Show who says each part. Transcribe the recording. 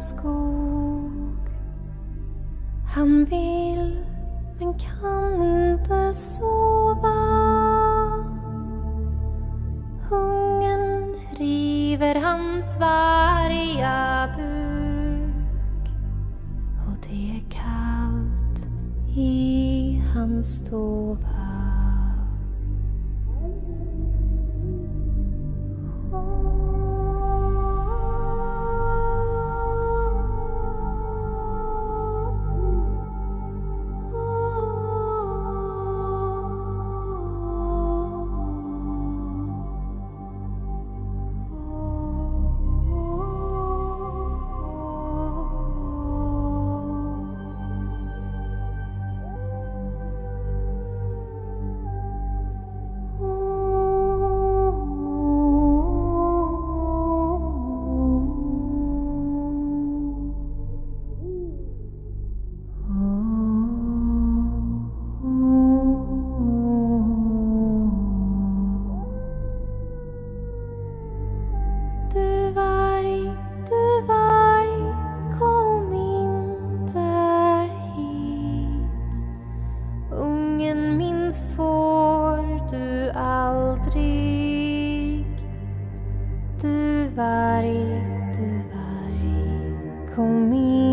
Speaker 1: skog. Han vill men kan inte sova. Hungern river hans varga buk och det är kallt i hans stova. varg, du varg, kom in.